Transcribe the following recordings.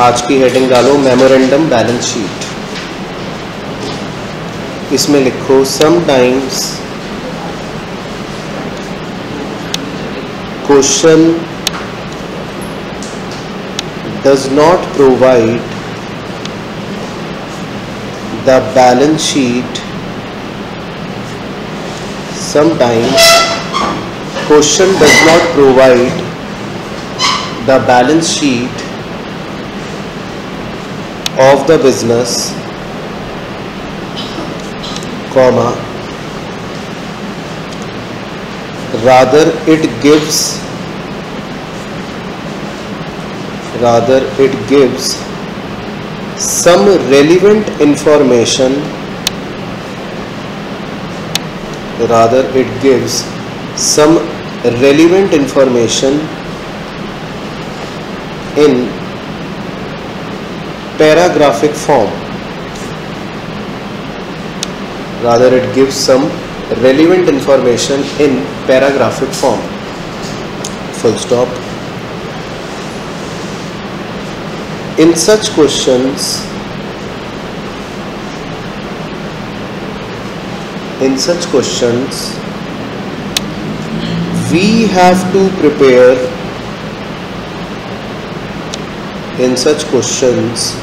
आज की हेडिंग डालो मेमोरेंडम बैलेंस शीट इसमें लिखो sometimes question does not provide the balance sheet sometimes question does not provide the balance sheet of the business comma rather it gives rather it gives some relevant information rather it gives some relevant information in paragraphic form. Rather it gives some relevant information in paragraphic form. Full stop. In such questions in such questions we have to prepare in such questions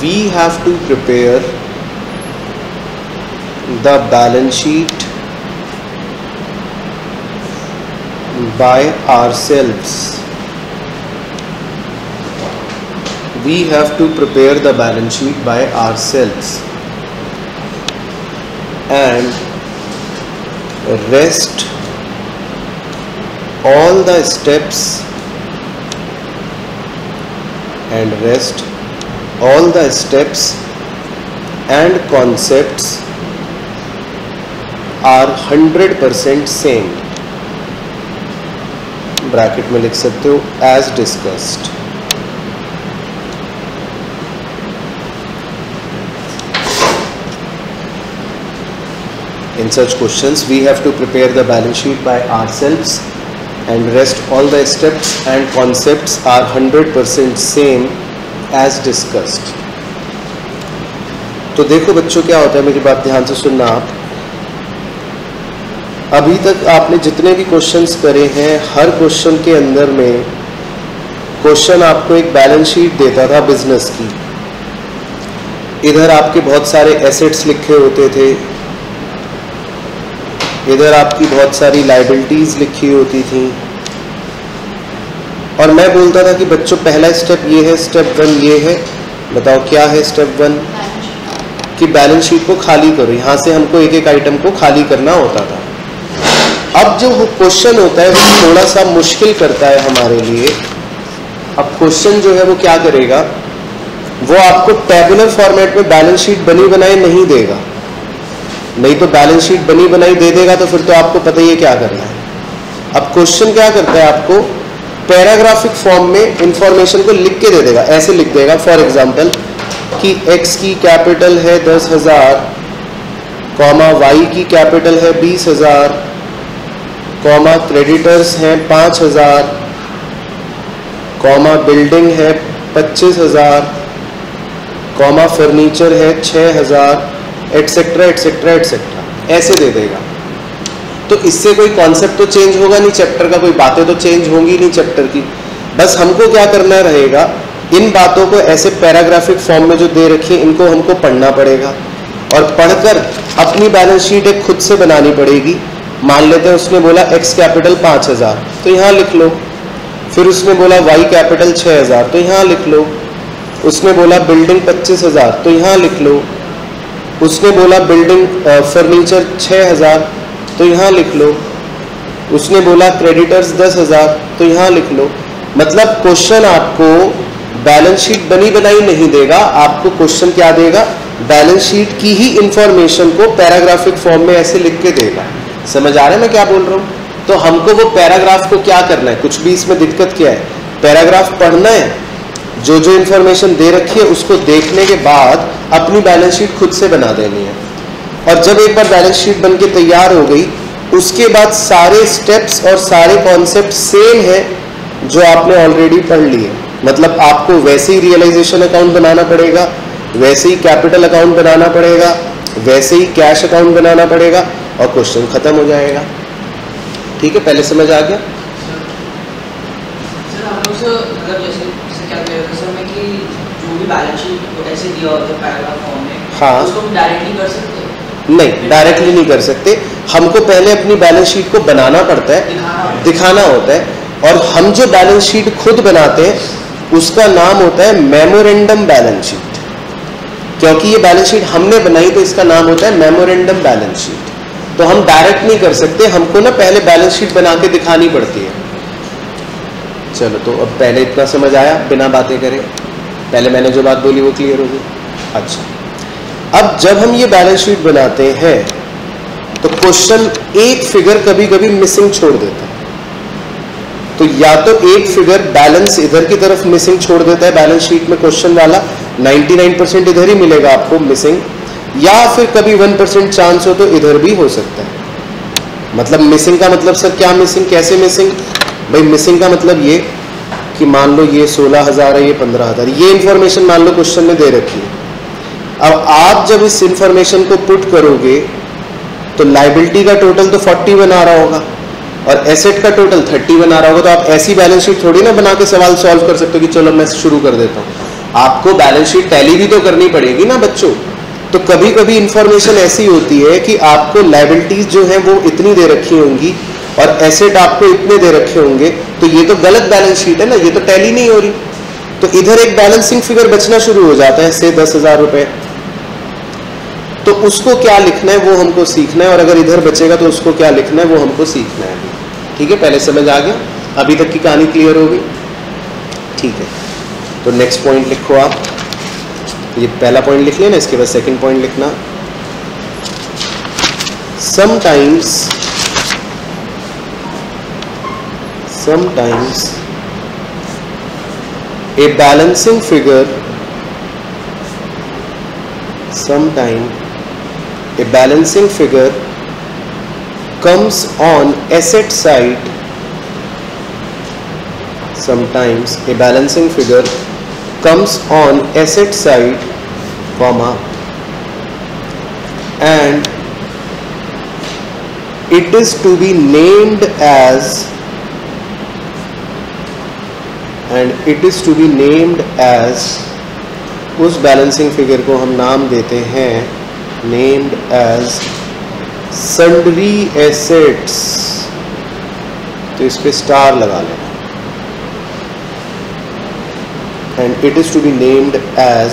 we have to prepare the balance sheet by ourselves. We have to prepare the balance sheet by ourselves. And rest all the steps and rest all the steps and concepts are 100% same bracket में लिख सकते हो as discussed In such questions, we have to prepare the balance sheet by ourselves and rest all the steps and concepts are 100% same as discussed. तो देखो बच्चों, क्या होता है मेरी बात ध्यान से सुनना आप। अभी तक आपने जितने भी क्वेश्चंस करे हैं, हर क्वेश्चन के अंदर में क्वेश्चन आपको एक बैलेंस शीट देता था बिज़नेस की। इधर आपके बहुत सारे एसेट्स लिखे होते थे। इधर आपकी बहुत सारी लाइबिलिटीज लिखी होती थी। और मैं बोलता था कि बच्चों, पहला स्टेप ये है स्टेप वन ये है। बताओ क्या है स्टेप वन कि बैलेंस शीट को खाली करो। यहाँ से हमको एक एक आइटम को खाली करना होता था। अब जो क्वेश्चन होता है, वो थोड़ा सा मुश्किल करता है हमारे लिए। अब क्वेश्चन जो है, वो क्या करेगा? वो आपको टेबुलर फॉर्मेट में बैलेंस शीट बनी बनाई नहीं देगा। नहीं तो बैलेंस शीट बनी बनाई दे देगा तो फिर तो आपको पता ही है क्या करना है। अब क्वेश्चन क्या करता है आपको? पैराग्राफिक फॉर्म में इंफॉर्मेशन को लिख के दे देगा, ऐसे लिख देगा फॉर एग्ज़ाम्पल कि एक्स की कैपिटल है दस हज़ार कॉमा वाई की कैपिटल है बीस हज़ार कॉमा क्रेडिटर्स हैं पाँच हज़ार कॉमा बिल्डिंग है पच्चीस हज़ार कॉमा फर्नीचर है छः हज़ार एटसेट्रा एटसेट्रा एटसेट्रा ऐसे दे देगा। तो इससे कोई कॉन्सेप्ट तो चेंज होगा नहीं चैप्टर का कोई बातें तो चेंज होंगी नहीं चैप्टर की। बस हमको क्या करना रहेगा, इन बातों को ऐसे पैराग्राफिक फॉर्म में जो दे रखी है, इनको हमको पढ़ना पड़ेगा। और पढ़कर अपनी बैलेंस शीट एक खुद से बनानी पड़ेगी। मान लेते हैं उसने बोला एक्स कैपिटल पाँच हज़ार तो यहाँ लिख लो। फिर उसने बोला वाई कैपिटल छः हज़ार तो यहाँ लिख लो। उसने बोला बिल्डिंग पच्चीस हज़ार तो यहाँ लिख लो। उसने बोला बिल्डिंग फर्नीचर छः हज़ार तो यहाँ लिख लो। उसने बोला क्रेडिटर्स दस हज़ार तो यहाँ लिख लो। मतलब क्वेश्चन आपको बैलेंस शीट बनी बनाई नहीं देगा, आपको क्वेश्चन क्या देगा? बैलेंस शीट की ही इंफॉर्मेशन को पैराग्राफिक फॉर्म में ऐसे लिख के देगा। समझ आ रहा है मैं क्या बोल रहा हूँ? तो हमको वो पैराग्राफ को क्या करना है? कुछ भी इसमें दिक्कत क्या है? पैराग्राफ पढ़ना है। जो जो इंफॉर्मेशन दे रखी है, उसको देखने के बाद अपनी बैलेंस शीट खुद से बना देनी है। और जब एक बार बैलेंस शीट बन के तैयार हो गई उसके बाद सारे स्टेप्स और सारे कॉन्सेप्ट सेम है जो आपने ऑलरेडी पढ़ लिए। मतलब आपको वैसे ही रियलाइजेशन अकाउंट बनाना पड़ेगा वैसे ही कैपिटल अकाउंट बनाना पड़ेगा वैसे ही कैश अकाउंट बनाना पड़ेगा और क्वेश्चन खत्म हो जाएगा। ठीक है पहले समझ आ गया? हाँ? नहीं डायरेक्टली नहीं कर सकते। हमको पहले अपनी बैलेंस शीट को बनाना पड़ता है, दिखाना होता है। और हम जो बैलेंस शीट खुद बनाते हैं, उसका नाम होता है मेमोरेंडम बैलेंस शीट क्योंकि ये बैलेंस शीट हमने बनाई तो इसका नाम होता है मेमोरेंडम बैलेंस शीट तो हम डायरेक्ट नहीं कर सकते, हमको ना पहले बैलेंस शीट बना के दिखानी पड़ती है। चलो तो अब पहले इतना समझ आया, बिना बातें करे। पहले मैंने जो बात बोली, वो क्लियर होगी अच्छा। अब जब हम ये बैलेंस शीट बनाते हैं तो क्वेश्चन एक फिगर कभी कभी मिसिंग छोड़ देता है। तो या तो एक फिगर बैलेंस इधर की तरफ़ मिसिंग छोड़ देता है बैलेंस शीट में क्वेश्चन वाला 99% इधर ही मिलेगा आपको मिसिंग या फिर कभी 1% चांस हो तो इधर भी हो सकता है। मतलब मिसिंग का मतलब सर क्या मिसिंग कैसे मिसिंग भाई मिसिंग का मतलब ये कि मान लो ये सोलह हज़ार है, ये पंद्रह हज़ार, ये इंफॉर्मेशन मान लो क्वेश्चन में दे रखी है। अब आप जब इस इंफॉर्मेशन को पुट करोगे तो लाइबिलिटी का टोटल तो 40 बना रहा होगा और एसेट का टोटल 30 बना रहा होगा। तो आप ऐसी बैलेंस शीट थोड़ी ना बना के सवाल सॉल्व कर सकते हो कि चलो मैं शुरू कर देता हूँ। आपको बैलेंस शीट टैली भी तो करनी पड़ेगी ना बच्चों? तो कभी कभी इंफॉर्मेशन ऐसी होती है कि आपको लाइबिलिटीज जो है वो इतनी दे रखी होंगी और एसेट आपको इतने दे रखे होंगे। तो ये तो गलत बैलेंस शीट है ना, ये तो टैली नहीं हो रही। तो इधर एक बैलेंसिंग फिगर बचना शुरू हो जाता है से दस हज़ार रुपए। तो उसको क्या लिखना है वो हमको सीखना है, और अगर इधर बचेगा तो उसको क्या लिखना है वो हमको सीखना है। ठीक है? पहले समझ आ गया? अभी तक की कहानी क्लियर होगी ठीक है। तो नेक्स्ट पॉइंट लिखो आप। ये पहला पॉइंट लिख लेना, इसके बाद सेकंड पॉइंट लिखना। Sometimes sometimes a balancing figure sometime a balancing figure comes on asset side sometimes a balancing figure comes on asset side comma and it is to be named as and it is to be named as उस balancing figure को हम नाम देते हैं named as sundry assets तो इस पे star लगा लेना। And it is to be named as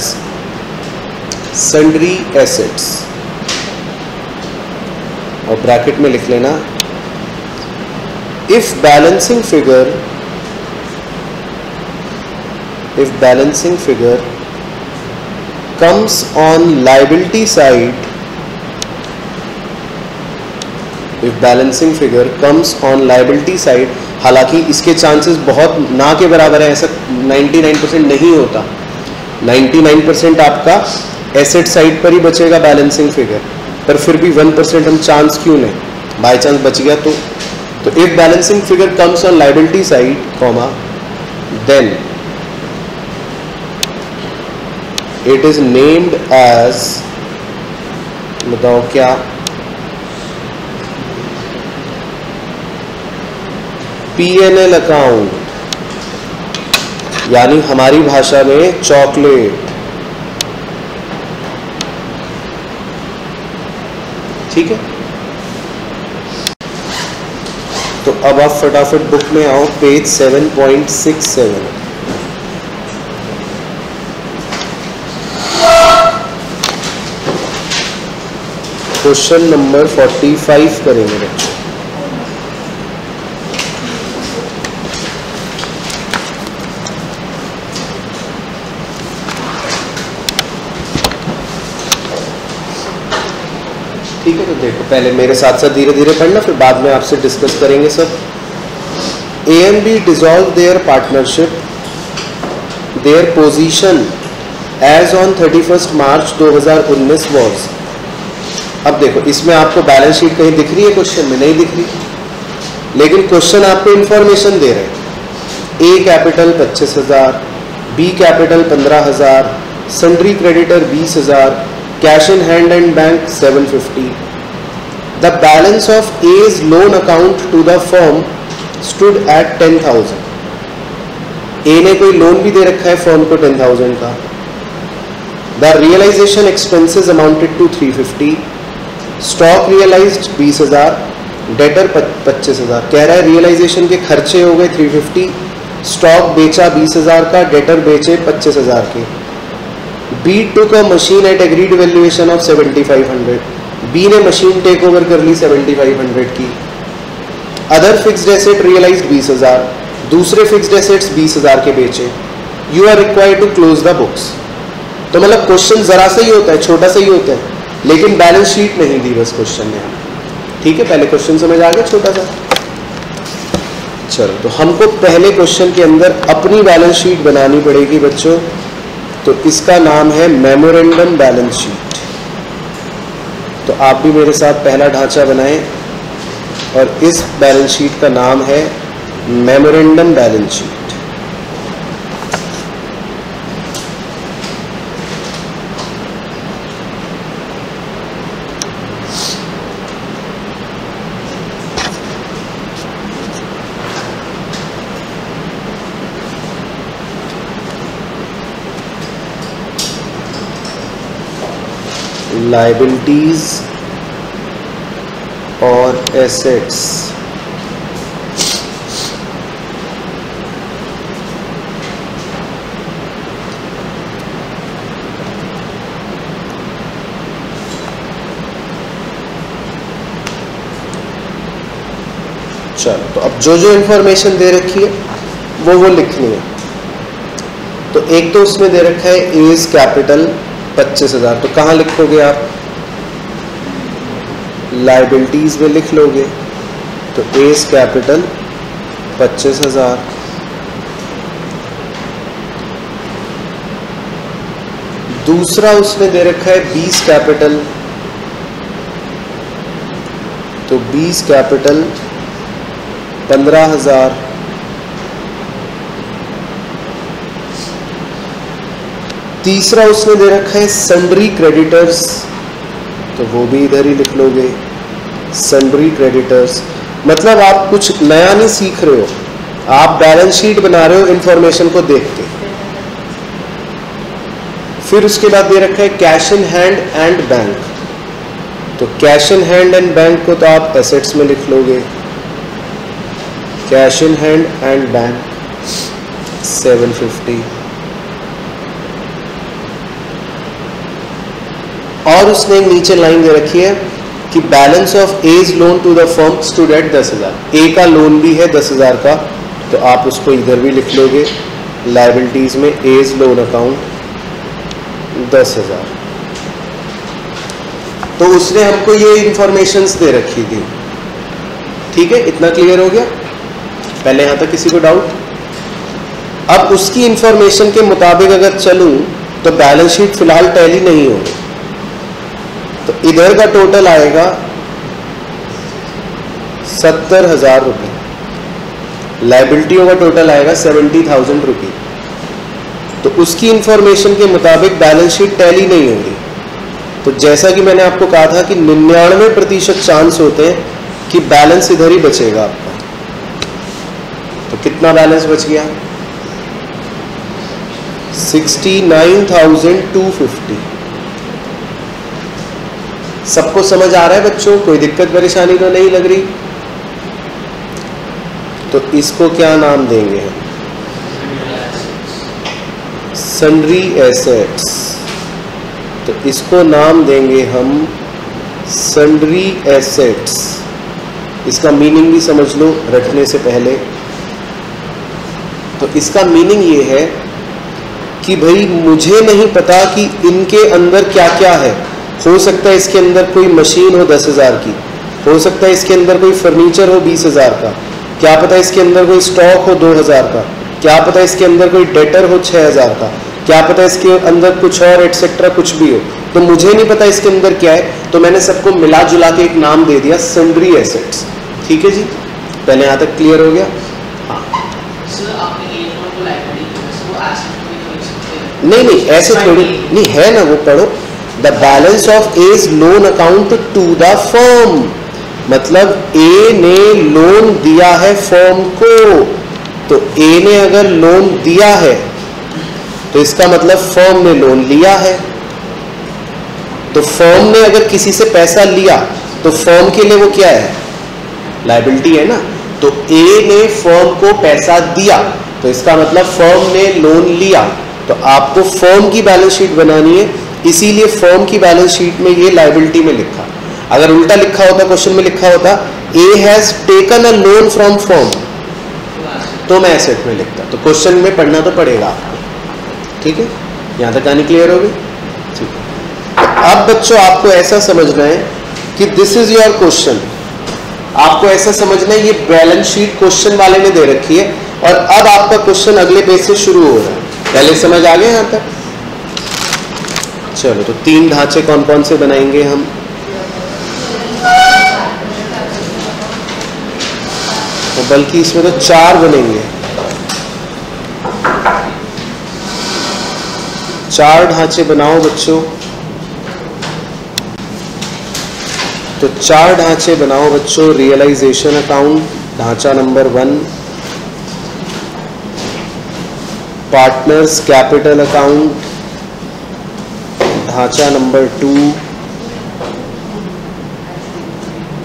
sundry assets और ब्रैकेट में लिख लेना if balancing figure if balancing figure comes on liability side if balancing figure comes on liability side, हालाँकि इसके चांसेस बहुत ना के बराबर है, ऐसा 99 परसेंट नहीं होता। 99 परसेंट आपका एसेट साइड पर ही बचेगा बैलेंसिंग फिगर पर फिर भी 1 परसेंट हम चांस क्यों लें? बाई चांस बच गया तो तो if balancing figure comes on liability side comma then it is named as, बताओ क्या? पी एन एल अकाउंट, यानी हमारी भाषा में चॉकलेट। ठीक है? तो अब आप फटाफट बुक में आओ पेज 7.67 क्वेश्चन नंबर 45 करेंगे बच्चों ठीक है तो देखो पहले मेरे साथ साथ धीरे धीरे पढ़ना, फिर बाद में आपसे डिस्कस करेंगे सब A and B dissolve their partnership their position as on thirty first March 2019 was अब देखो, इसमें आपको बैलेंस शीट कहीं दिख रही है क्वेश्चन में नहीं दिख रही। लेकिन क्वेश्चन आपको इंफॉर्मेशन दे रहे हैं। ए कैपिटल पच्चीस हज़ार बी कैपिटल पंद्रह हज़ार सन्ड्री क्रेडिटर बीस हज़ार cash in hand and bank seven fifty balance of A's loan account to the firm stood at ten thousand A ने कोई लोन भी दे रखा है फर्म को टेन थाउज़ेंड का। The realisation expenses amounted to three fifty stock realised बीस हज़ार डेटर पच्चीस हज़ार कह रहा है रियलाइजेशन के खर्चे हो गए थ्री फिफ्टी स्टॉक बेचा बीस हज़ार का डेटर बेचे पच्चीस हज़ार के। B took a machine at agreed valuation of seventy five hundred B ने मशीन टेक ओवर कर ली सेवेंटी फाइव हंड्रेड की. अदर फिक्स्ड एसेट रियलाइज़ बीस हज़ार. दूसरे फिक्स्ड एसेट्स बीस हज़ार के बेचे. You are required to close the books तो मतलब क्वेश्चन जरा सा ही होता है, छोटा सा ही होता है, लेकिन बैलेंस शीट नहीं दी बस क्वेश्चन में ठीक है, पहले क्वेश्चन समझ आ गया छोटा सा? चलो तो हमको पहले क्वेश्चन के अंदर अपनी बैलेंस शीट बनानी पड़ेगी बच्चों। तो इसका नाम है मेमोरेंडम बैलेंस शीट तो आप भी मेरे साथ पहला ढांचा बनाएँ। और इस बैलेंस शीट का नाम है मेमोरेंडम बैलेंस शीट। Liabilities और एसेट्स चलो तो अब जो जो इंफॉर्मेशन दे रखी है, वो वो लिखनी है। तो एक तो उसमें दे रखा है एज कैपिटल पच्चीस हज़ार। तो कहाँ लिखोगे आप? लाइबिलिटीज में लिख लोगे। तो एस कैपिटल पच्चीस हज़ार। दूसरा उसने दे रखा है बीस कैपिटल तो बीस कैपिटल पंद्रह हज़ार। तीसरा उसने दे रखा है सन्ड्री क्रेडिटर्स तो वो भी इधर ही लिख लोगे। सन्ड्री क्रेडिटर्स मतलब आप कुछ नया नहीं सीख रहे हो। आप बैलेंस शीट बना रहे हो इंफॉर्मेशन को देख के। फिर उसके बाद दे रखा है cash in hand and bank तो cash in hand and bank को तो आप एसेट्स में लिख लोगे। Cash in hand and bank 750 और उसने एक नीचे लाइन दे रखी है कि balance of A's loan to the firm stood at दस हज़ार। ए का लोन भी है दस हज़ार का तो आप उसको इधर भी लिख लोगे। लाइबिलिटीज में एज लोन अकाउंट दस हज़ार। तो उसने हमको ये इंफॉर्मेशंस दे रखी थी। ठीक है? इतना क्लियर हो गया? पहले यहाँ तक किसी को डाउट अब उसकी इंफॉर्मेशन के मुताबिक अगर चलूँ तो बैलेंस शीट फ़िलहाल टैली नहीं होगी। तो इधर का टोटल आएगा सत्तर हज़ार रुपये लाइबिलिटियों का टोटल आएगा सेवेंटी थाउज़ेंड रुपी तो उसकी इंफॉर्मेशन के मुताबिक बैलेंस शीट टैली नहीं होगी। तो जैसा कि मैंने आपको कहा था कि निन्यानवे प्रतिशत चांस होते हैं कि बैलेंस इधर ही बचेगा आपका। तो कितना बैलेंस बच गया? Sixty nine thousand two fifty सबको समझ आ रहा है बच्चों, कोई दिक्कत, परेशानी तो नहीं लग रही। तो इसको क्या नाम देंगे हम? सन्ड्री एसेट्स तो इसको नाम देंगे हम सन्ड्री एसेट्स इसका मीनिंग भी समझ लो रखने से पहले। तो इसका मीनिंग ये है कि भाई, मुझे नहीं पता कि इनके अंदर क्या क्या है। हो सकता है इसके अंदर कोई मशीन हो दस हज़ार की। हो सकता है इसके अंदर कोई फर्नीचर हो बीस हज़ार का। क्या पता इसके अंदर कोई स्टॉक हो दो हज़ार का। क्या पता इसके अंदर कोई डेटर हो छः हज़ार का। क्या पता इसके अंदर कुछ और एटसेट्रा कुछ भी हो। तो मुझे नहीं पता इसके अंदर क्या है। तो मैंने सबको मिला जुला के एक नाम दे दिया सन्ड्री एसेट्स ठीक है जी? पहले यहाँ तक क्लियर हो गया? एसेट में नहीं नहीं ऐसे थोड़ी नहीं है ना वो पढ़ो। The balance of A's loan account to the firm मतलब ए ने लोन दिया है फर्म को। तो ए ने अगर लोन दिया है तो इसका मतलब फर्म ने लोन लिया है। तो फर्म ने अगर किसी से पैसा लिया तो फर्म के लिए वो क्या है? लाइबिलिटी है ना। तो ए ने फर्म को पैसा दिया तो इसका मतलब फर्म ने लोन लिया। तो आपको फर्म की बैलेंस शीट बनानी है इसीलिए फॉर्म की बैलेंस शीट में ये लाइबिलिटी में लिखा। अगर उल्टा लिखा होता क्वेश्चन में लिखा होता A has taken a loan from form तो मैं एसेट में लिखता। तो क्वेश्चन में पढ़ना तो पड़ेगा आपको। ठीक है? यहाँ तक कहानी क्लियर होगी ठीक है। अब बच्चों, आपको ऐसा समझना है कि दिस इज़ योर क्वेश्चन आपको ऐसा समझना है, ये बैलेंस शीट क्वेश्चन वाले ने दे रखी है। और अब आपका क्वेश्चन अगले पेज से शुरू हो रहा है। पहले समझ आ गए यहाँ तक? चलो तो तीन ढांचे कौन कौन से बनाएँगे हम? तो बल्कि इसमें तो चार बनेंगे। चार ढांचे बनाओ बच्चों। तो चार ढांचे बनाओ बच्चों रियलाइजेशन अकाउंट ढांचा number one partners capital account ढांचा नंबर टू।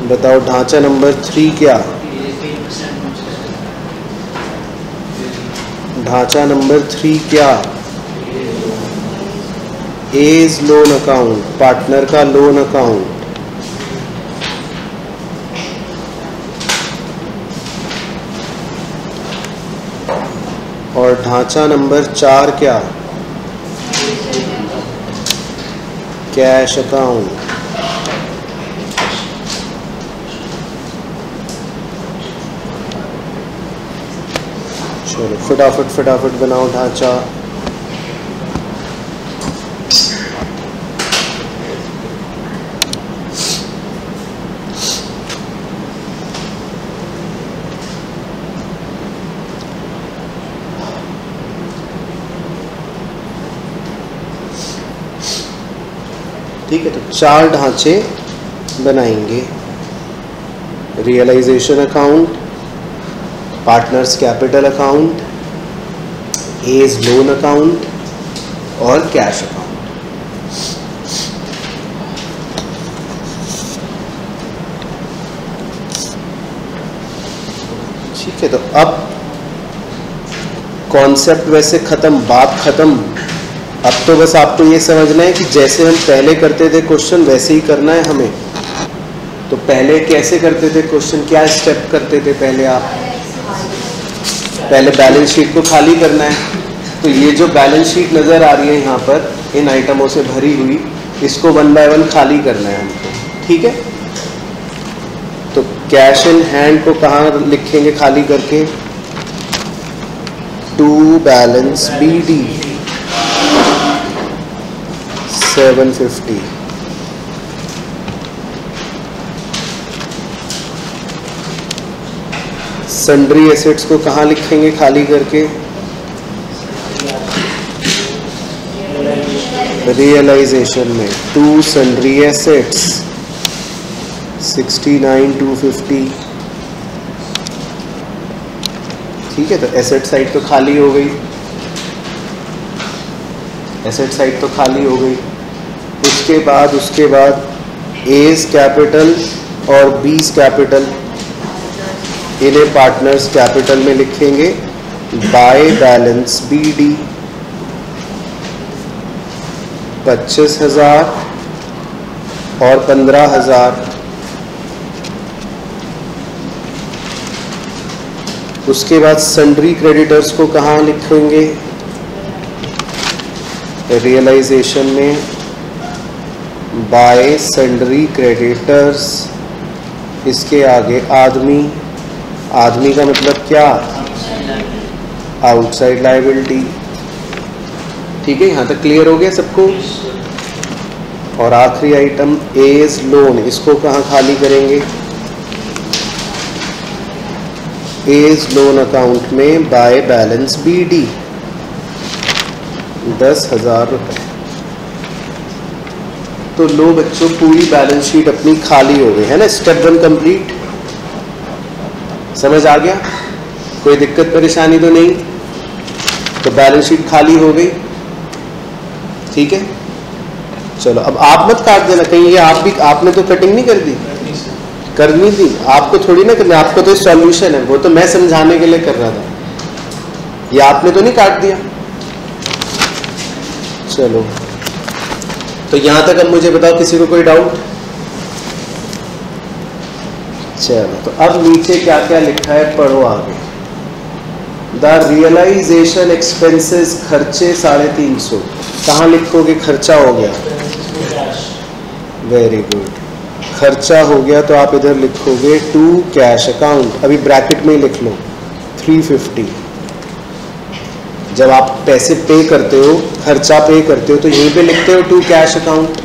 बताओ, ढांचा नंबर थ्री क्या? ढांचा नंबर थ्री क्या? एज लोन अकाउंट पार्टनर का लोन अकाउंट और ढांचा नंबर चार क्या? कैश अकाउंट चलो फटाफट फटाफट बनाओ ढांचा। चार ढांचे बनाएँगे। Realisation account partners capital account A's loan account और कैश अकाउंट ठीक है तो अब कॉन्सेप्ट वैसे खत्म, बात खत्म। अब तो बस आपको ये समझना है कि जैसे हम पहले करते थे क्वेश्चन वैसे ही करना है हमें। तो पहले कैसे करते थे क्वेश्चन क्या स्टेप करते थे पहले आप? पहले बैलेंस शीट को खाली करना है। तो ये जो बैलेंस शीट नज़र आ रही है यहाँ पर, इन आइटमों से भरी हुई, इसको वन बाय वन खाली करना है हमको। ठीक है? तो कैश इन हैंड को कहाँ लिखेंगे खाली करके? To balance B D seven fifty sundry assets को कहाँ लिखेंगे खाली करके? रियलाइजेशन में to sundry assets sixty nine two fifty ठीक है तो एसेट साइड तो खाली हो गई। एसेट साइड तो खाली हो गई। उसके बाद उसके बाद एज कैपिटल और बीस कैपिटल इन्हें पार्टनर्स कैपिटल में लिखेंगे। बाय बैलेंस बी डी पच्चीस हज़ार और पंद्रह हज़ार। उसके बाद सन्ड्री क्रेडिटर्स को कहाँ लिखेंगे? रियलाइजेशन में। बाय सन्ड्री क्रेडिटर्स इसके आगे आदमी। आदमी का मतलब क्या? आउटसाइड लाइबिलिटी ठीक है, यहाँ तक क्लियर हो गया सबको? और आखिरी आइटम एज लोन इसको कहाँ खाली करेंगे? एज लोन अकाउंट में बाय बैलेंस बी डी दस हज़ार रुपये तो लो बच्चों पूरी बैलेंस शीट अपनी खाली हो गई है ना? स्टेप वन कंप्लीट समझ आ गया? कोई दिक्कत, परेशानी तो नहीं? तो बैलेंस शीट खाली हो गई। ठीक है? चलो, अब आप मत काट देना, कहीं ये आप भी, आपने तो कटिंग नहीं कर दी? करनी थी आपको थोड़ी ना करनी, आपको तो सॉल्यूशन है। वो तो मैं समझाने के लिए कर रहा था। ये आपने तो नहीं काट दिया। चलो। तो यहाँ तक अब मुझे बताओ किसी को कोई डाउट चलो तो अब नीचे क्या क्या लिखा है, पढ़ो आगे। द रियलाइजेशन एक्सपेंसेस खर्चे साढ़े तीन सौ। कहाँ लिखोगे? खर्चा हो गया। वेरी गुड खर्चा हो गया तो आप इधर लिखोगे टू कैश अकाउंट अभी ब्रैकेट में ही लिख लो। थ्री फिफ्टी जब आप पैसे पे करते हो खर्चा पे करते हो तो यहीं पे लिखते हो टू कैश अकाउंट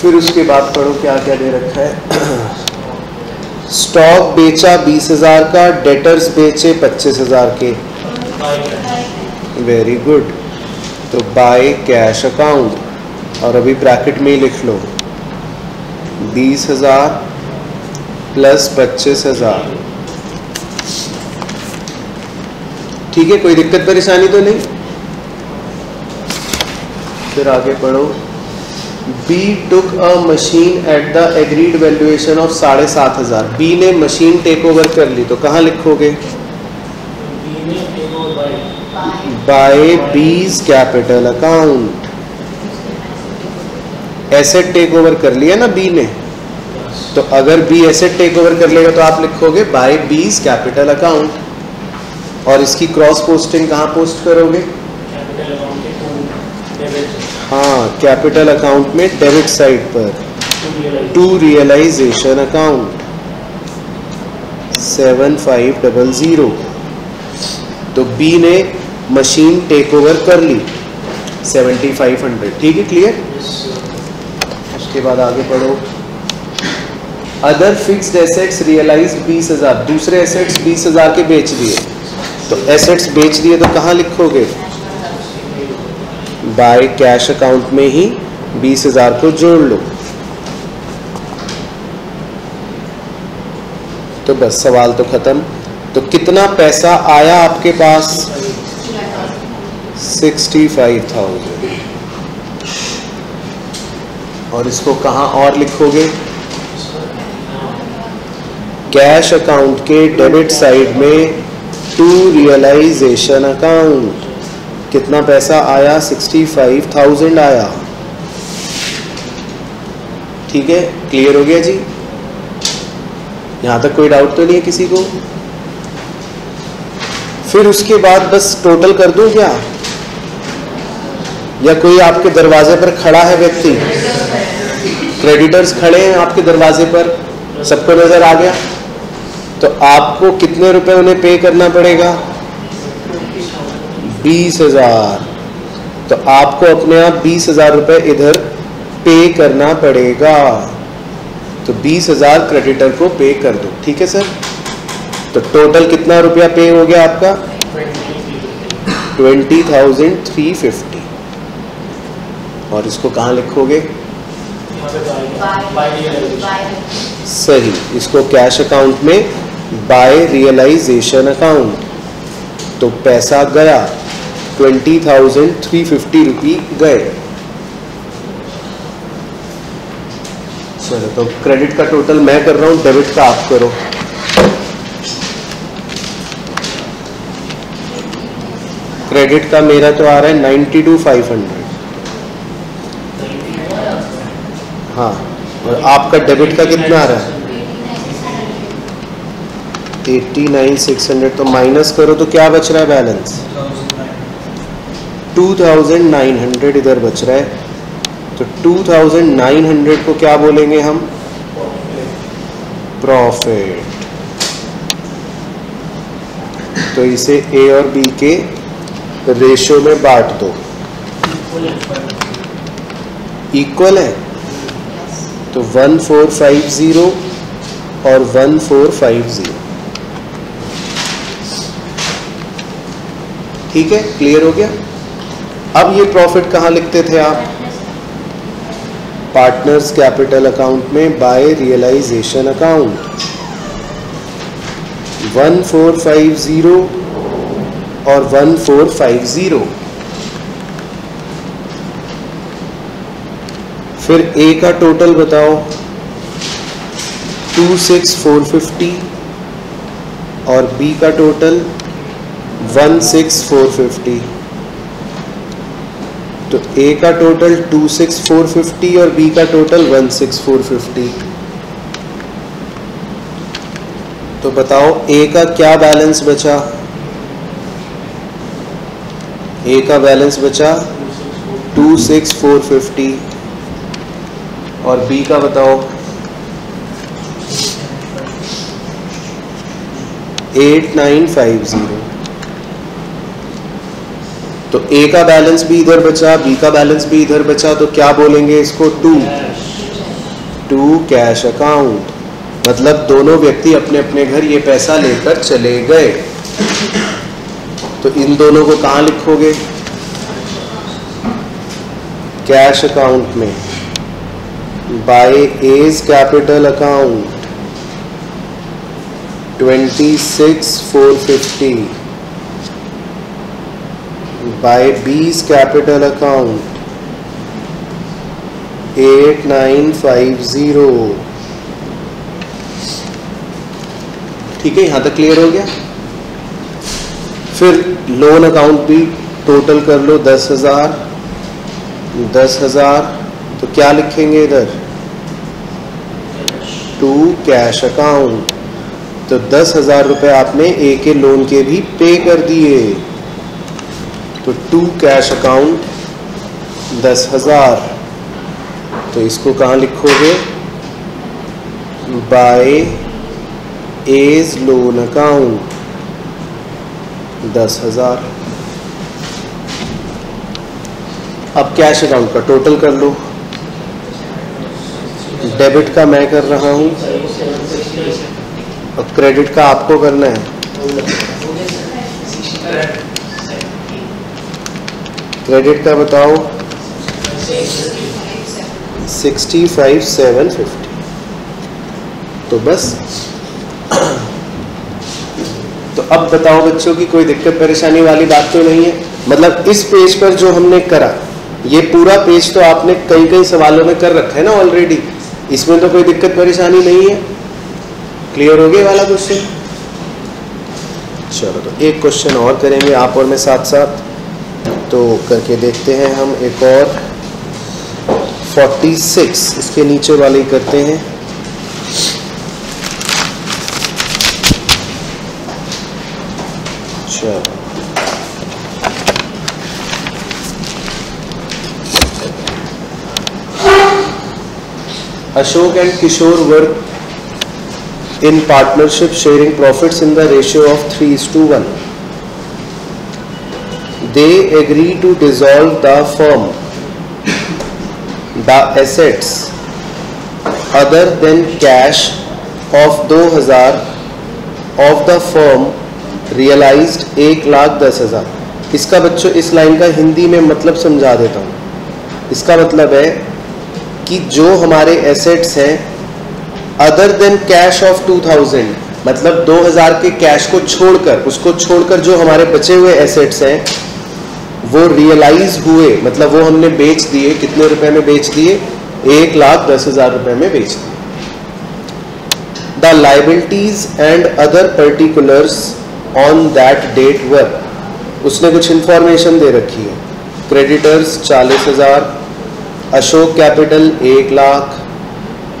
फिर उसके बाद पढ़ो क्या क्या दे रखा है। स्टॉक बेचा बीस हज़ार का डेटर्स बेचे पच्चीस हज़ार के। वेरी गुड तो बाय कैश अकाउंट और अभी ब्रैकेट में ही लिख लो। बीस हज़ार प्लस पच्चीस हज़ार। ठीक है, कोई दिक्कत, परेशानी तो नहीं? फिर आगे पढ़ो। B took a machine at the agreed valuation of साढ़े सात हज़ार। बी ने मशीन टेक ओवर कर ली तो कहाँ लिखोगे? By B's capital account asset take over कर लिया ना बी ने? तो अगर बी एसेट टेक ओवर कर लेगा तो आप लिखोगे बाय बीज कैपिटल अकाउंट और इसकी क्रॉस पोस्टिंग कहाँ पोस्ट करोगे? हाँ कैपिटल अकाउंट में डेबिट साइड पर। To realisation account seven five double zero तो बी ने मशीन टेक ओवर कर ली। सेवेंटी फाइव हंड्रेड ठीक है क्लियर उसके बाद आगे बढ़ो। अदर फिक्स्ड एसेट्स रियलाइज़ बीस हज़ार। दूसरे एसेट्स बीस हज़ार के बेच दिए। तो एसेट्स बेच दिए तो कहाँ लिखोगे? बाय कैश अकाउंट में ही बीस हज़ार को जोड़ लो। तो बस, सवाल तो खत्म। तो कितना पैसा आया आपके पास? Sixty five thousand. और इसको कहाँ और लिखोगे? कैश अकाउंट के डेबिट साइड में टू रियलाइजेशन अकाउंट। कितना पैसा आया? सिक्सटी फाइव थाउज़ेंड आया। ठीक है? क्लियर हो गया जी? यहाँ तक कोई डाउट तो नहीं है किसी को? फिर उसके बाद बस टोटल कर दूँ क्या? या कोई आपके दरवाजे पर खड़ा है व्यक्ति? क्रेडिटर्स खड़े हैं आपके दरवाजे पर? सबको नज़र आ गया? तो आपको कितने रुपए उन्हें पे करना पड़ेगा? बीस हज़ार। तो आपको अपने आप बीस हज़ार रुपए इधर पे करना पड़ेगा। तो बीस हज़ार क्रेडिटर को पे कर दो। ठीक है सर तो टोटल कितना रुपया पे हो गया आपका? Twenty thousand three fifty. और इसको कहाँ लिखोगे? सही। इसको कैश अकाउंट में बाय रियलाइजेशन अकाउंट तो पैसा गया। Twenty thousand three fifty rupee गए। चलो तो क्रेडिट का टोटल मैं कर रहा हूँ डेबिट का आप करो। क्रेडिट का मेरा तो आ रहा है नाइन्टी टू फाइव हंड्रेड। हाँ और आपका डेबिट का कितना आ रहा है? एट्टी नाइन सिक्स हंड्रेड तो माइनस करो तो क्या बच रहा है balance two thousand nine hundred इधर बच रहा है। तो टू थाउज़ेंड नाइन हंड्रेड को क्या बोलेंगे हम? प्रॉफिट। तो इसे ए और बी के रेशो में बांट दो। इक्वल है? तो वन फोर फाइव ज़ीरो और वन फोर फाइव ज़ीरो ठीक है? क्लियर हो गया? अब ये प्रॉफिट कहाँ लिखते थे आप? पार्टनर्स कैपिटल अकाउंट में by realisation account one four five zero और वन फोर ए का टोटल बताओ। टू सिक्स फोर फिफ्टी और बी का total one six four fifty तो ए का total two six four fifty और बी का total one six four fifty तो बताओ ए का क्या बैलेंस बचा? ए का बैलेंस बचा टू सिक्स फोर फिफ्टी और बी का बताओ? एट नाइन फाइव ज़ीरो तो ए का बैलेंस भी इधर बचा बी का बैलेंस भी इधर बचा तो क्या बोलेंगे इसको? टू टू कैश अकाउंट मतलब दोनों व्यक्ति अपने अपने घर ये पैसा लेकर चले गए। तो इन दोनों को कहाँ लिखोगे? कैश अकाउंट में. By A's capital account twenty six four fifty account eight nine five zero ठीक है, यहाँ तक क्लियर हो गया? फिर लोन अकाउंट भी टोटल कर लो, दस हज़ार दस हज़ार तो क्या लिखेंगे इधर? टू कैश अकाउंट तो दस हज़ार रुपये आपने ए के लोन के भी पे कर दिए। तो टू कैश अकाउंट दस हज़ार। तो इसको कहाँ लिखोगे? बाय एज लोन अकाउंट दस हज़ार। अब कैश अकाउंट का टोटल कर लो। डेबिट का मैं कर रहा हूँ। और क्रेडिट का आपको करना है। क्रेडिट का बताओ। Sixty five seven fifty. तो बस। तो अब बताओ बच्चों की कोई दिक्कत परेशानी वाली बात तो नहीं है। मतलब इस पेज पर जो हमने करा, ये पूरा पेज तो आपने कई कई सवालों में कर रखा है ना ऑलरेडी इसमें तो कोई दिक्कत परेशानी नहीं है। क्लियर हो गया वाला क्वेश्चन चलो तो एक क्वेश्चन और करेंगे आप और मैं साथ साथ तो करके देखते हैं हम एक और। 46 इसके नीचे वाले करते हैं। अच्छा। Ashok and Kishore work in partnership sharing profits in the ratio of three is to one They agree to dissolve the firm. The assets, other than cash of 2000 of the firm realized एक लाख दस हज़ार इसका बच्चों, इस line का हिंदी में मतलब समझा देता हूँ इसका मतलब है कि जो हमारे एसेट्स हैं अदर देन कैश ऑफ़ 2000 मतलब 2000 के कैश को छोड़कर, उसको छोड़कर जो हमारे बचे हुए एसेट्स हैं वो रियलाइज़ हुए मतलब वो हमने बेच दिए, कितने रुपए में बेच दिए? एक लाख दस हज़ार रुपए में बेच दिए। The liabilities and other particulars on that date were उसने कुछ इंफॉर्मेशन दे रखी है। क्रेडिटर्स चालीस हज़ार, अशोक कैपिटल एक लाख,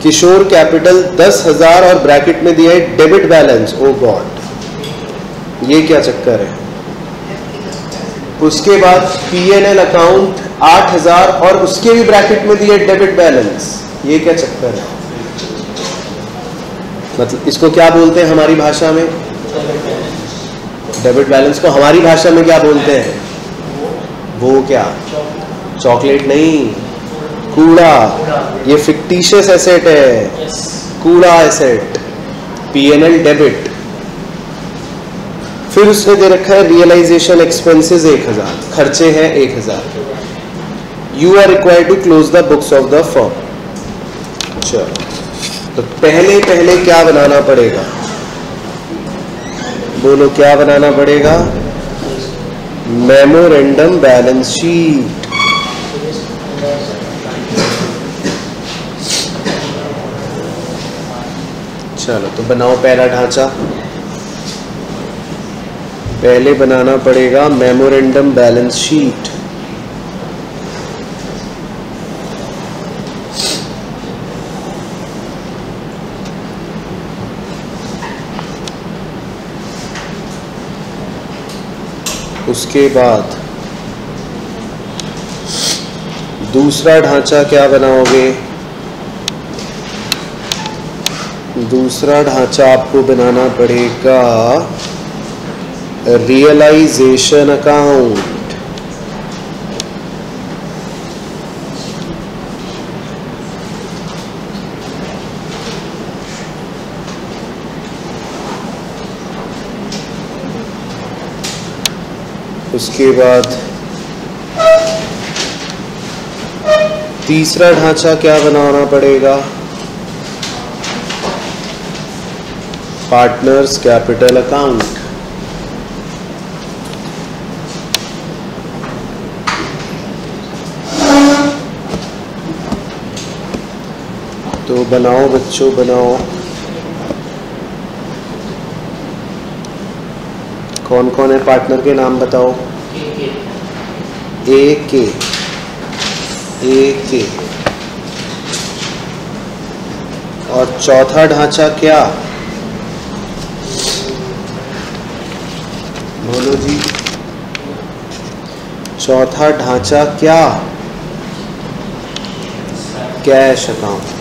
किशोर कैपिटल दस हज़ार और ब्रैकेट में दिया है डेबिट बैलेंस ओ गॉड ये क्या चक्कर है? उसके बाद पीएनएल अकाउंट आठ हज़ार और उसके भी ब्रैकेट में दिए डेबिट बैलेंस ये क्या चक्कर है? मतलब इसको क्या बोलते हैं हमारी भाषा में? डेबिट बैलेंस को हमारी भाषा में क्या बोलते हैं? वो क्या? चॉकलेट नहीं। कूड़ा। ये फिक्टिशियस एसेट है। कूड़ा एसेट पीएनएल डेबिट फिर उसने दे रखा है रियलाइजेशन एक्सपेंसेस एक हज़ार, खर्चे हैं एक हज़ार। You are required to close the books of the form चलो तो पहले पहले क्या बनाना पड़ेगा? बोलो, क्या बनाना पड़ेगा? मेमोरेंडम बैलेंस शीट चलो तो बनाओ पहला ढांचा। पहले बनाना पड़ेगा मेमोरेंडम बैलेंस शीट उसके बाद दूसरा ढांचा क्या बनाओगे? दूसरा ढांचा आपको बनाना पड़ेगा रियलाइजेशन अकाउंट उसके बाद तीसरा ढांचा क्या बनाना पड़ेगा? पार्टनर्स कैपिटल अकाउंट तो बनाओ, बच्चों, बनाओ। कौन कौन है पार्टनर के नाम बताओ? ए के ए के और चौथा ढांचा क्या? बोलो जी। चौथा ढांचा क्या? कैश अकाउंट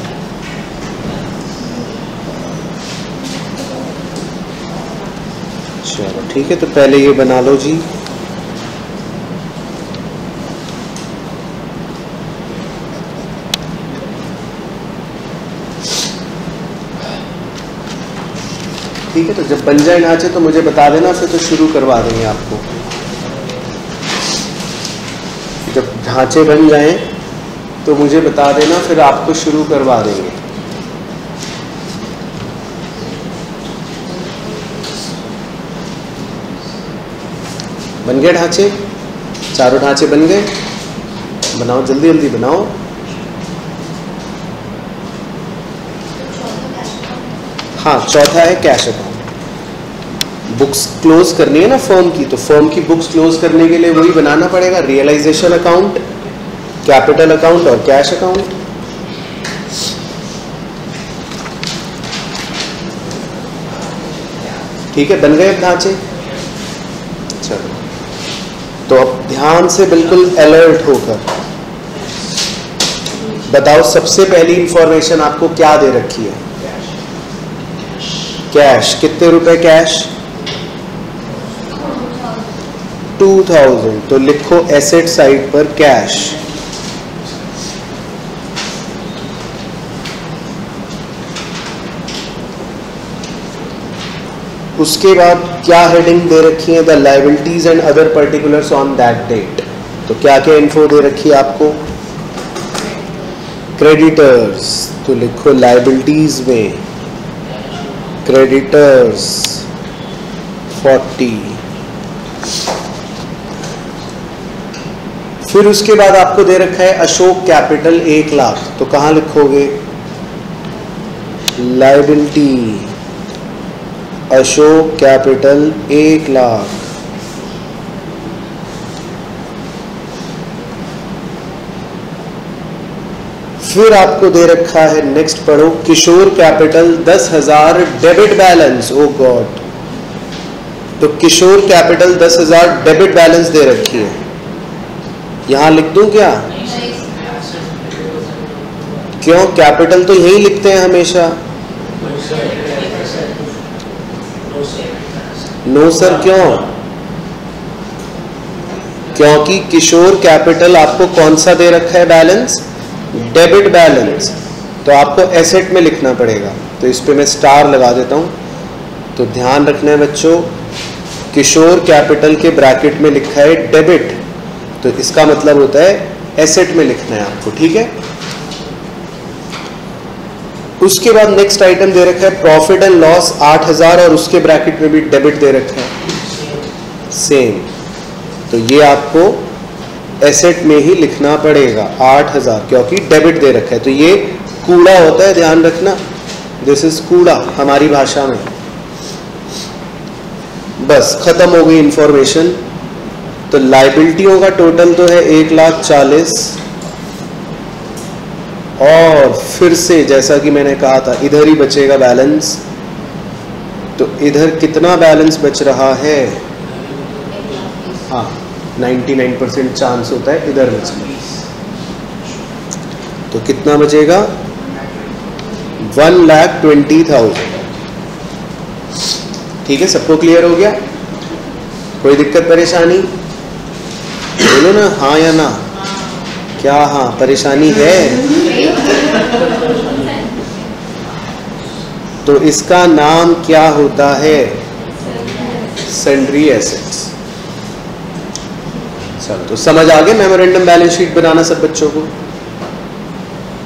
चलो ठीक है तो पहले ये बना लो जी। ठीक है तो जब बन जाए ढांचे तो मुझे बता देना, फिर तो शुरू करवा देंगे आपको। जब ढांचे बन जाएँ तो मुझे बता देना, फिर आपको शुरू करवा देंगे। बन गए ढांचे। चारों ढांचे बन गए। बनाओ, जल्दी जल्दी बनाओ। हाँ चौथा है कैश अकाउंट बुक्स क्लोज करनी है ना फर्म की तो फर्म की बुक्स क्लोज करने के लिए वही बनाना पड़ेगा। रियलाइजेशन अकाउंट कैपिटल अकाउंट और कैश अकाउंट ठीक है, बन गए ढांचे। तो अब ध्यान से बिल्कुल अलर्ट होकर, बताओ सबसे पहली इंफॉर्मेशन आपको क्या दे रखी है? कैश कितने रुपए कैश 2000 तो लिखो एसेट साइड पर कैश उसके बाद क्या हेडिंग दे रखी है? The liabilities and other particulars on that date तो क्या क्या इन्फो दे रखी है आपको? क्रेडिटर्स तो लिखो लाइबिलिटीज में. क्रेडिटर्स 40 फिर उसके बाद आपको दे रखा है अशोक कैपिटल एक लाख. तो कहाँ लिखोगे? लाइबिलिटी अशोक कैपिटल एक लाख। फिर आपको दे रखा है नेक्स्ट पढ़ो किशोर कैपिटल दस हज़ार डेबिट बैलेंस ओ गॉड तो किशोर कैपिटल दस हज़ार डेबिट बैलेंस दे रखी है। यहाँ लिख दूँ क्या? क्यों? कैपिटल तो यही लिखते हैं हमेशा। नो सर क्यों? क्योंकि किशोर कैपिटल आपको कौन सा दे रखा है बैलेंस डेबिट बैलेंस तो आपको एसेट में लिखना पड़ेगा। तो इस पे मैं स्टार लगा देता हूँ। तो ध्यान रखना है बच्चों, किशोर कैपिटल के ब्रैकेट में लिखा है डेबिट तो इसका मतलब होता है एसेट में लिखना है आपको, ठीक है? उसके बाद नेक्स्ट आइटम दे रखा है प्रॉफिट एंड लॉस 8000 और उसके ब्रैकेट में भी डेबिट दे रखा है। सेम तो ये आपको एसेट में ही लिखना पड़ेगा 8000 क्योंकि डेबिट दे रखा है। तो ये कूड़ा होता है, ध्यान रखना। दिस इज़ कूड़ा, हमारी भाषा में। बस, खत्म हो गई इंफॉर्मेशन तो लाइबिलिटियों का टोटल तो है एक लाख चालीस। और फिर से जैसा कि मैंने कहा था, इधर ही बचेगा बैलेंस तो इधर कितना बैलेंस बच रहा है? हाँ 99 परसेंट चांस होता है इधर बचने तो कितना बचेगा? वन लाख ट्वेंटी थाउज़ेंड ठीक है, सबको क्लियर हो गया? कोई दिक्कत, परेशानी? बोलो ना हाँ या ना? क्या हाँ परेशानी है? तो इसका नाम क्या होता है? सेंड्री एसेट्स चलो तो समझ आ गया मेमोरेंडम बैलेंस शीट बनाना सब बच्चों को?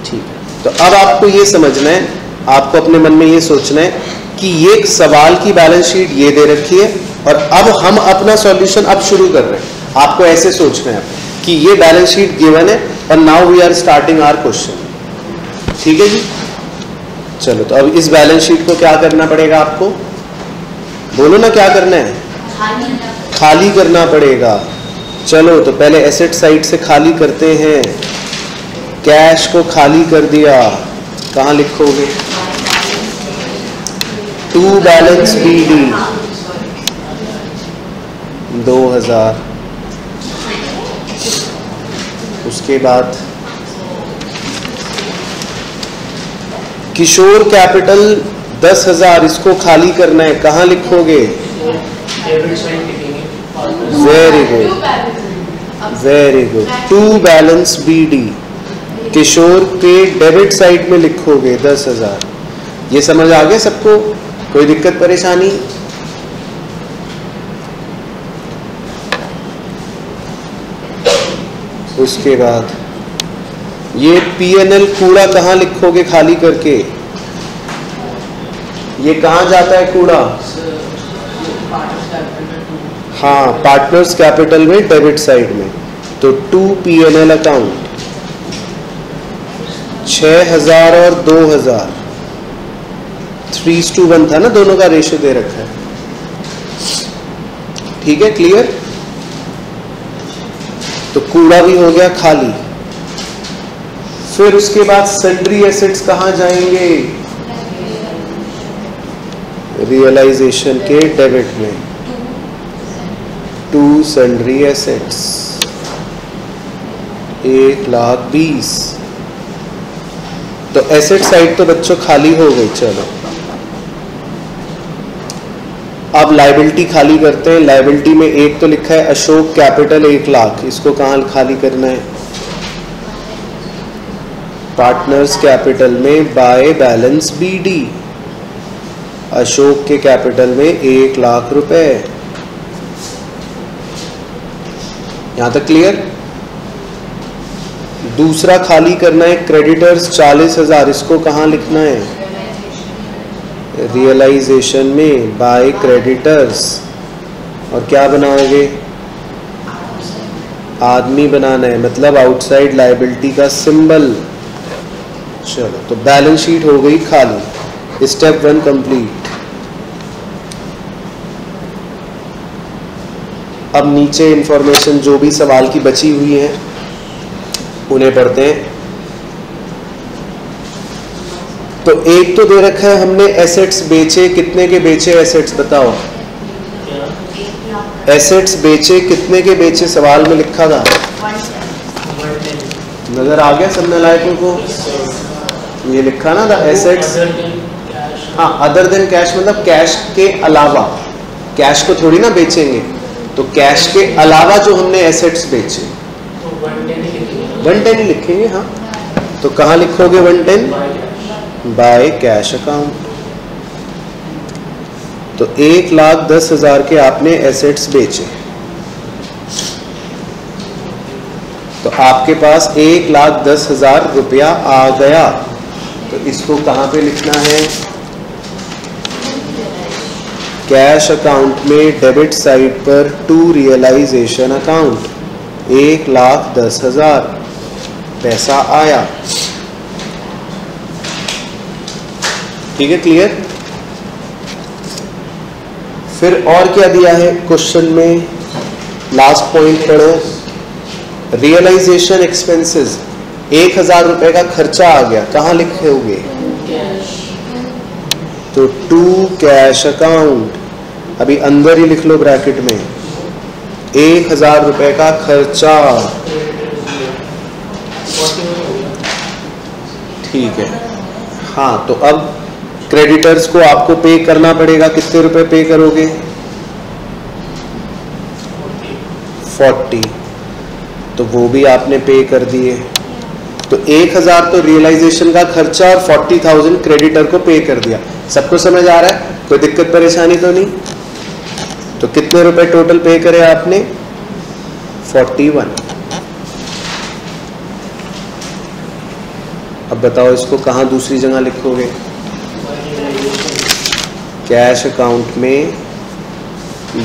ठीक है। तो अब आपको ये समझना है, आपको अपने मन में ये सोचना है कि ये सवाल की बैलेंस शीट ये दे रखी है और अब हम अपना सॉल्यूशन अब शुरू कर रहे हैं। आपको ऐसे सोचना है कि ये बैलेंस शीट गिवन है और now we are starting our question. ठीक है जी? चलो तो अब इस बैलेंस शीट को क्या करना पड़ेगा आपको? बोलो ना क्या करना है? खाली करना पड़ेगा। चलो तो पहले एसेट साइड से खाली करते हैं। कैश को खाली कर दिया। कहाँ लिखोगे? टू बैलेंस बी डी दो हज़ार। उसके बाद किशोर कैपिटल, दस हज़ार इसको खाली करना है। कहाँ लिखोगे? Very good very good to balance B D Kishore के डेबिट साइड में लिखोगे दस हज़ार। ये समझ आ गया सबको? कोई दिक्कत, परेशानी? उसके बाद ये पी एन एल कूड़ा कहाँ लिखोगे खाली करके? ये कहाँ जाता है कूड़ा? हाँ पार्टनर्स कैपिटल में डेबिट साइड में। तो to P N L account छ हज़ार और दो हज़ार। थ्री टू वन था ना, दोनों का रेशियो दे रखा है। ठीक है क्लियर तो कूड़ा भी हो गया खाली। फिर उसके बाद सन्ड्री एसेट्स कहाँ जाएँगे? रियलाइजेशन के डेबिट में। टू सन्ड्री एसेट्स एक लाख बीस। तो एसेट साइड तो बच्चों खाली हो गई, चलो। अब लाइबिलिटी खाली करते हैं। लाइबिलिटी में एक तो लिखा है अशोक कैपिटल एक लाख। इसको कहाँ खाली करना है? पार्टनर्स कैपिटल में बाय बैलेंस बीडी अशोक के कैपिटल में एक लाख रुपए. यहाँ तक क्लियर दूसरा खाली करना है क्रेडिटर्स चालीस हज़ार, इसको कहाँ लिखना है? रियलाइजेशन में बाय क्रेडिटर्स और क्या बनाओगे? आदमी बनाना है मतलब आउटसाइड लाइबिलिटी का सिंबल चलो तो बैलेंस शीट हो गई खाली। स्टेप वन कंप्लीट अब नीचे इंफॉर्मेशन जो भी सवाल की बची हुई है उन्हें पढ़ते हैं। तो एक तो दे रखा है हमने एसेट्स बेचे कितने के बेचे एसेट्स बताओ? एसेट्स बेचे कितने के बेचे सवाल में लिखा था? नज़र आ गया सब नालायकों को? ये लिखा ना था एसेट्स हाँ अदर देन कैश मतलब कैश के अलावा। कैश को थोड़ी ना बेचेंगे। तो कैश के अलावा जो हमने एसेट्स बेचे। वन टेन ही लिखेंगे। हाँ तो कहाँ लिखोगे one ten by cash account तो एक लाख दस हज़ार के आपने एसेट्स बेचे। तो आपके पास एक लाख दस हज़ार रुपया आ गया। तो इसको कहाँ पे लिखना है? कैश अकाउंट में डेबिट साइड पर टू रियलाइजेशन अकाउंट एक लाख दस हज़ार, पैसा आया। ठीक है क्लियर फिर और क्या दिया है क्वेश्चन में? लास्ट पॉइंट पढ़ो। रियलाइजेशन एक्सपेंसेस एक हज़ार रुपए का खर्चा आ गया। कहाँ लिखे हुए? तो टू कैश अकाउंट अभी अंदर ही लिख लो ब्रैकेट में। एक हज़ार रुपए का खर्चा। ठीक है। हाँ तो अब क्रेडिटर्स को आपको पे करना पड़ेगा। कितने रुपए पे करोगे? फोर्टी। तो वो भी आपने पे कर दिए। तो एक हज़ार तो रियलाइजेशन का खर्चा और फोर्टी थाउज़ेंड क्रेडिटर को पे कर दिया। सबको समझ आ रहा है? कोई दिक्कत, परेशानी तो नहीं? तो कितने रुपए टोटल पे करे आपने? फोर्टी वन अब बताओ इसको कहाँ दूसरी जगह लिखोगे? कैश अकाउंट में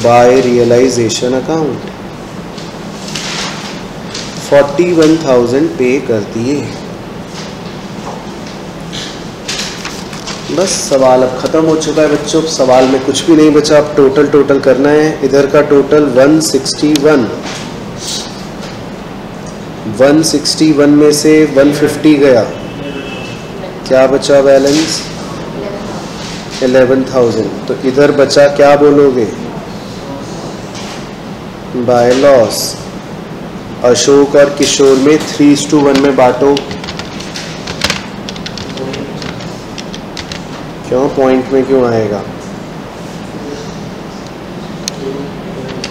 by realisation account forty one thousand पे कर दिए। बस सवाल अब खत्म हो चुका है बच्चों सवाल में कुछ भी नहीं बचा। अब टोटल टोटल करना है। इधर का टोटल 161 161 में से 150 गया। क्या बचा बैलेंस 11,000 तो इधर बचा क्या बोलोगे? बाय लॉस अशोक और किशोर में थ्री टू वन में बांटो। क्यों? पॉइंट में क्यों आएगा?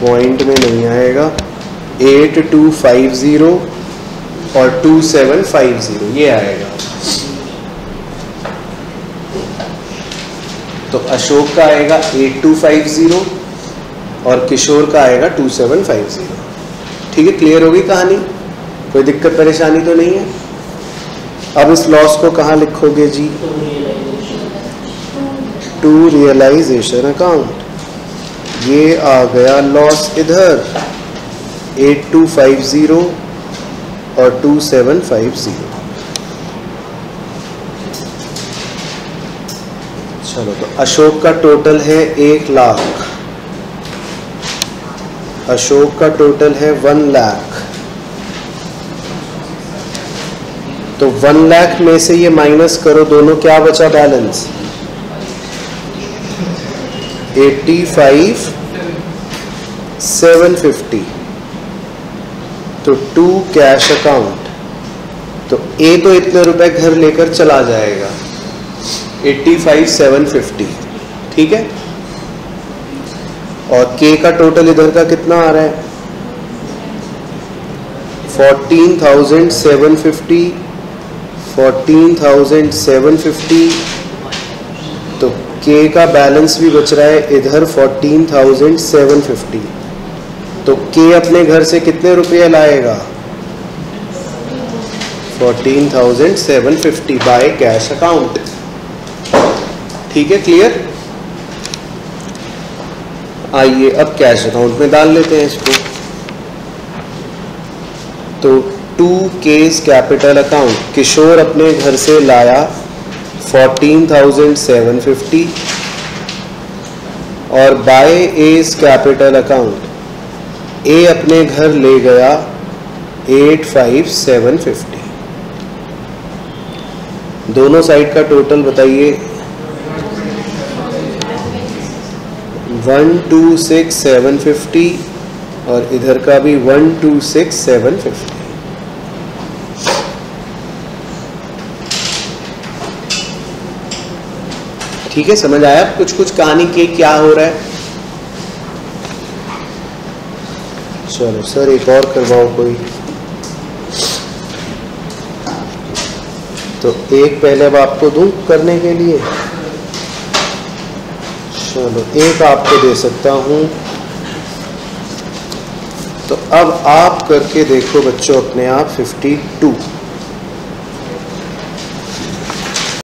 पॉइंट में नहीं आएगा। एट टू फाइव ज़ीरो और टू सेवन फाइव ज़ीरो ये आएगा। तो अशोक का आएगा एट टू फाइव ज़ीरो और किशोर का आएगा टू सेवन फाइव ज़ीरो ठीक है क्लियर होगी कहानी? कोई दिक्कत, परेशानी तो नहीं है? अब इस लॉस को कहाँ लिखोगे जी? टू रियलाइजेशन अकाउंट ये आ गया लॉस इधर। एट टू फाइव ज़ीरो और टू सेवन फाइव ज़ीरो चलो तो अशोक का टोटल है एक लाख। अशोक का टोटल है वन लाख तो वन लाख में से ये माइनस करो, दोनों क्या बचा balance eighty five seven fifty तो टू कैश अकाउंट तो ए तो इतने रुपए घर लेकर चला जाएगा. एट्टी फाइव सेवन फिफ्टी ठीक है? और के का टोटल इधर का कितना आ रहा है? Fourteen thousand seven fifty fourteen thousand seven fifty तो के का बैलेंस भी बच रहा है इधर फोर्टीन थाउज़ेंड सेवन फिफ्टी तो के अपने घर से कितने रुपये लाएगा? Fourteen thousand seven fifty by cash account ठीक है क्लियर आइए, अब कैश अकाउंट में डाल लेते हैं इसको। तो to case capital account Kishore अपने घर से लाया फोर्टीन थाउज़ेंड सेवन फिफ्टी और by A's capital account A अपने घर ले गया एट फाइव सेवन फिफ्टी दोनों साइड का टोटल बताइए one two six seven fifty और इधर का भी one two six seven fifty ठीक है, समझ आया? कुछ कुछ कहानी के क्या हो रहा है? चलो, सर, एक और करवाओ कोई। तो एक पहले अब आपको दूँ करने के लिए? चलो एक आपको दे सकता हूँ। तो अब आप करके देखो बच्चों अपने आप 52